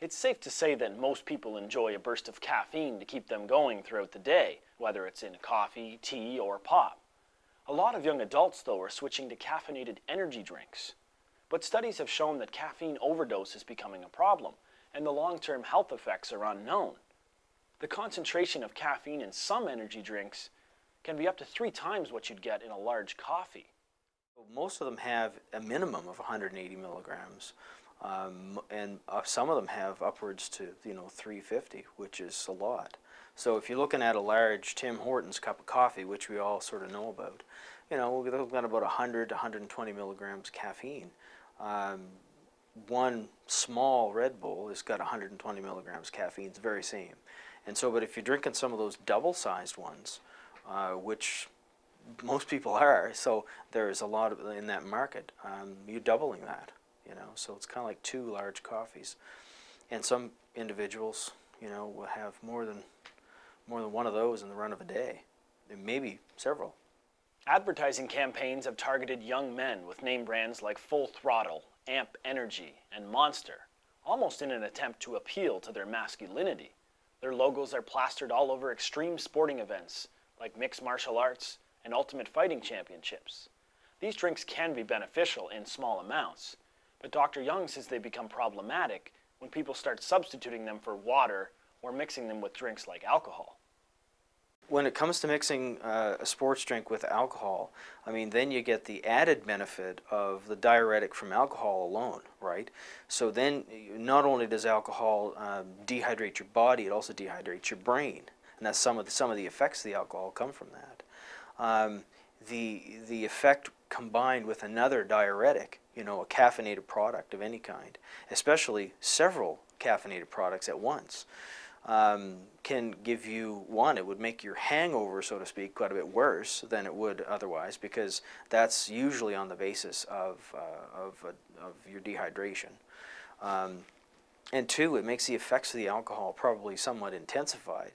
It's safe to say that most people enjoy a burst of caffeine to keep them going throughout the day, whether it's in coffee, tea, or pop. A lot of young adults, though, are switching to caffeinated energy drinks. But studies have shown that caffeine overdose is becoming a problem, and the long-term health effects are unknown. The concentration of caffeine in some energy drinks can be up to three times what you'd get in a large coffee. Most of them have a minimum of 180 milligrams, um, and uh, some of them have upwards to you know 350, which is a lot. So if you're looking at a large Tim Hortons cup of coffee, which we all sort of know about, you know we've got about 100 to 120 milligrams caffeine. Um, one small Red Bull has got 120 milligrams caffeine. It's very same. And so, but if you're drinking some of those double-sized ones, uh, which most people are, so there's a lot of in that market. Um, you're doubling that, you know. So it's kind of like two large coffees, and some individuals, you know, will have more than more than one of those in the run of a day, and maybe several. Advertising campaigns have targeted young men with name brands like Full Throttle, Amp Energy, and Monster, almost in an attempt to appeal to their masculinity. Their logos are plastered all over extreme sporting events like mixed martial arts and ultimate fighting championships. These drinks can be beneficial in small amounts, but Dr. Young says they become problematic when people start substituting them for water or mixing them with drinks like alcohol. When it comes to mixing uh, a sports drink with alcohol, I mean, then you get the added benefit of the diuretic from alcohol alone, right? So then, not only does alcohol um, dehydrate your body, it also dehydrates your brain, and that's some of the, some of the effects of the alcohol come from that. Um, the the effect combined with another diuretic, you know, a caffeinated product of any kind, especially several caffeinated products at once um, can give you one it would make your hangover so to speak quite a bit worse than it would otherwise because that's usually on the basis of, uh, of, uh, of your dehydration. Um, and two it makes the effects of the alcohol probably somewhat intensified.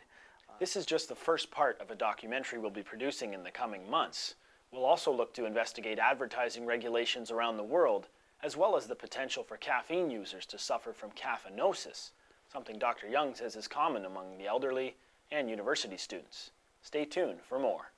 This is just the first part of a documentary we'll be producing in the coming months we'll also look to investigate advertising regulations around the world as well as the potential for caffeine users to suffer from caffeinosis something Dr. Young says is common among the elderly and university students. Stay tuned for more.